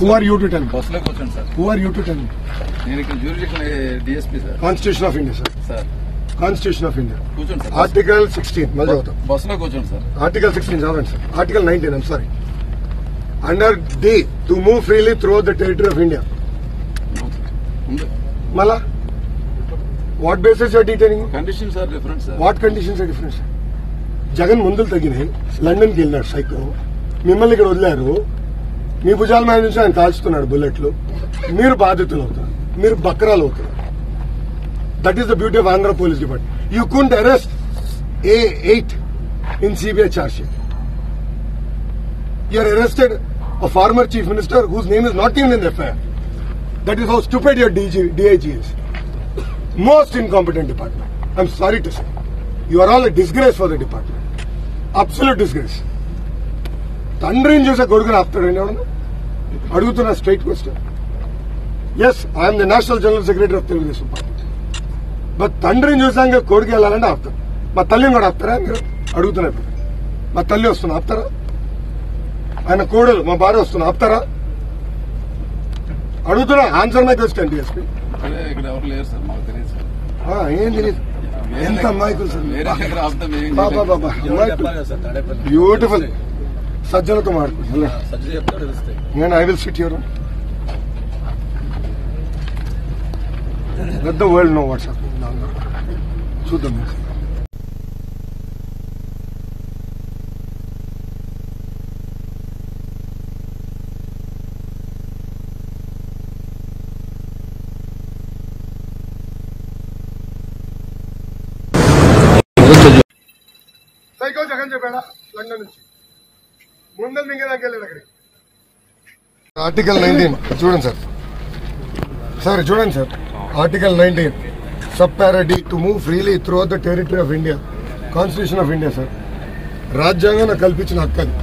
Who are you to tell me? బస్సులో కూర్చోండి sir Who are you to tell me? నేను ఇక్కడ jurisdiction DSP sir Constitution of India, sir. Sir Constitution of India. కూర్చోండి sir Article 16. మళ్ళీ చదువుతాం. బస్సులో కూర్చోండి సార్ Article 16 చదవండి sir. Article 19, I'm sorry. Under D, to move freely throughout the territory of India. ఉంది మళ్ళా what basis your detailing conditions are different sir what conditions are difference Jagan ముందులు తగ్గినాయి లండన్కి వెళ్ళినాడు psycho మిమ్మల్ని ఇక్కడ వదిలారు మీ భుజాల మీద నుంచి ఆయన కాల్చుతున్నాడు బుల్లెట్లు మీరు బాధితులు అవుతారు మీరు బక్రాలు అవుతారు that is the beauty of Andhra police department you can't arrest A eight in CBI charge sheet you are arrested a former chief minister whose name is not even in the FIR. That is how stupid your DG, DIG is. Most incompetent department. I'm sorry to say. You are all a disgrace for the department. Absolute disgrace. తండ్రిని చూసే కొడుకుని ఆపుతాడండి ఎవడన్నా అడుగుతున్నా straight question yes I'm the national general secretary of Telugu Desam party but తండ్రిని చూసాక కొడుకు వెళ్ళాలంటే ఆపుతారు. మా తల్లిని కూడా ఆపుతారా? మీరు అడుగుతున్నారు మా తల్లి వస్తున్నా ఆపుతారా? ఆయన కోడలు మా భార్య వస్తున్నా ఆపుతారా? అడుగుతున్నా ఆన్సర్ మై క్వశ్చన్ డిఎస్పీ ఏం తెలియదు. ఎంత అమాయకులు సార్ బాబా బాబా బ్యూటిఫుల్ సజ్జలతో మాడుకుంటున్నా నేను I will sit your let the world know what's చూద్దాం సైకో జగన్ చెప్పాడా లండన్ నుంచి ముందలు మింగదానికి వెళ్ళాడు అక్కడికి. ఆర్టికల్ నైన్టీన్ చూడండి సార్. సార్ చూడండి sir. Article nineteen sub to move freely through the territory of India constitution of India sir రాజ్యాంగం నాకు కల్పించిన హక్కు అది.